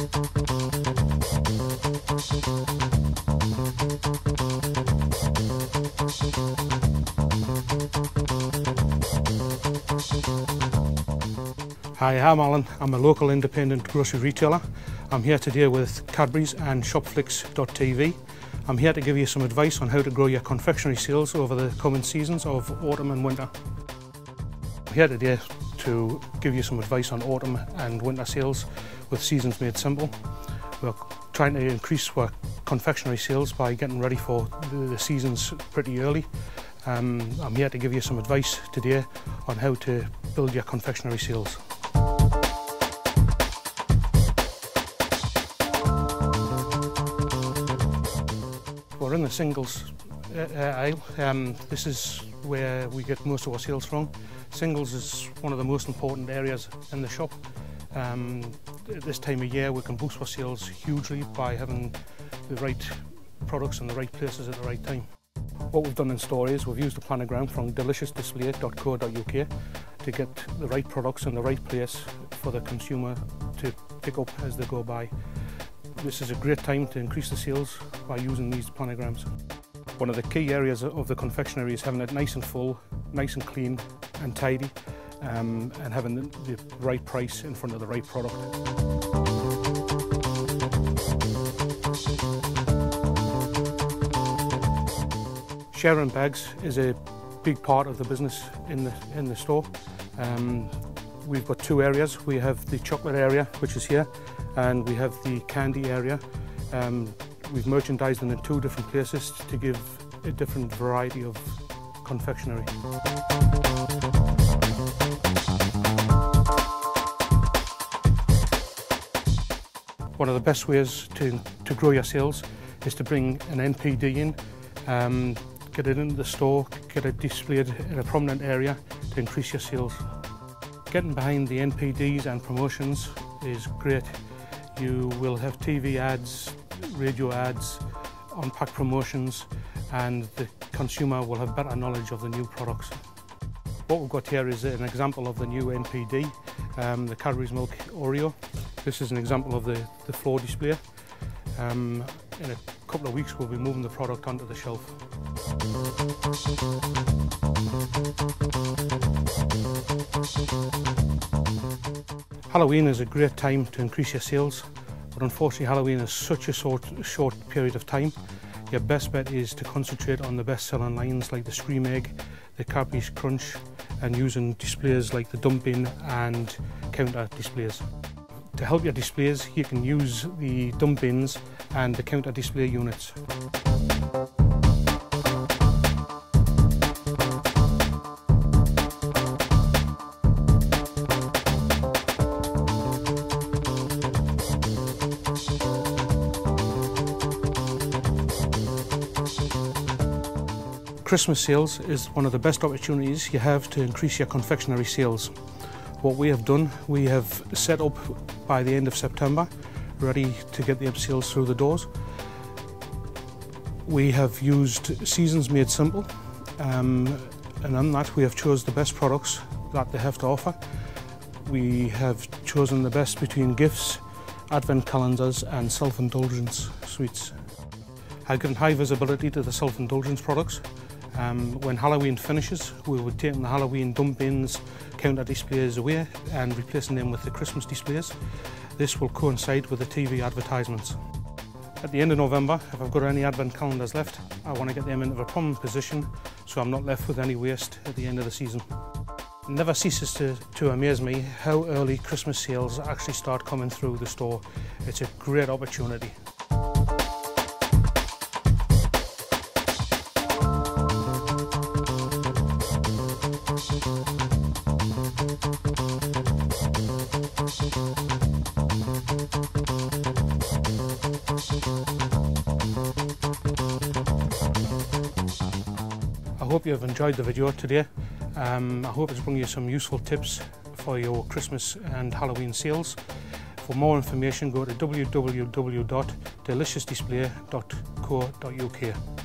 Hi, I'm Allan. I'm a local independent grocery retailer. I'm here today with Cadbury's and Shopflix.tv. I'm here to give you some advice on how to grow your confectionery sales over the coming seasons of autumn and winter. I'm here today to give you some advice on autumn and winter sales with Seasons Made Simple. We're trying to increase our confectionery sales by getting ready for the seasons pretty early. Um, I'm here to give you some advice today on how to build your confectionery sales. We're in the singles uh, uh, aisle. Um, this is where we get most of our sales from. Singles is one of the most important areas in the shop. Um, at this time of year we can boost our sales hugely by having the right products in the right places at the right time. What we've done in store is we've used the planogram from deliciousdisplay.co.uk to get the right products in the right place for the consumer to pick up as they go by. This is a great time to increase the sales by using these planograms. One of the key areas of the confectionery is having it nice and full, nice and clean and tidy um, and having the, right price in front of the right product. Sharing bags is a big part of the business in the, in the store. Um, we've got two areas. We have the chocolate area, which is here, and we have the candy area. Um, we've merchandised them in two different places to give a different variety of confectionery. One of the best ways to, to grow your sales is to bring an NPD in, um, get it into the store, get it displayed in a prominent area to increase your sales. Getting behind the NPDs and promotions is great. You will have TV ads, radio ads, on-pack promotions and the consumer will have better knowledge of the new products. What we've got here is an example of the new NPD, um, the Cadbury's Milk Oreo. This is an example of the, the floor display. Um, in a couple of weeks we'll be moving the product onto the shelf. Halloween is a great time to increase your sales, But unfortunately, Halloween is such a short, short period of time. Your best bet is to concentrate on the best-selling lines like the Scream Egg, the Cadbury's Crunch, and using displays like the dumping and counter displays. To help your displays, you can use the dump bins and the counter display units. Christmas sales is one of the best opportunities you have to increase your confectionery sales. What we have done, we have set up by the end of September, ready to get the sales through the doors. We have used Seasons Made Simple, um, and on that we have chose the best products that they have to offer. We have chosen the best between gifts, advent calendars and self-indulgence sweets. I've given high visibility to the self-indulgence products um, when Halloween finishes, we will take the Halloween dump bins, counter displays away and replacing them with the Christmas displays. This will coincide with the TV advertisements. At the end of November, if I've got any advent calendars left, I want to get them into a prominent position so I'm not left with any waste at the end of the season. It never ceases to, to amaze me how early Christmas sales actually start coming through the store. It's a great opportunity. Hope you have enjoyed the video today. Um, I hope it's brought you some useful tips for your Christmas and Halloween sales. For more information go to www.deliciousdisplay.co.uk.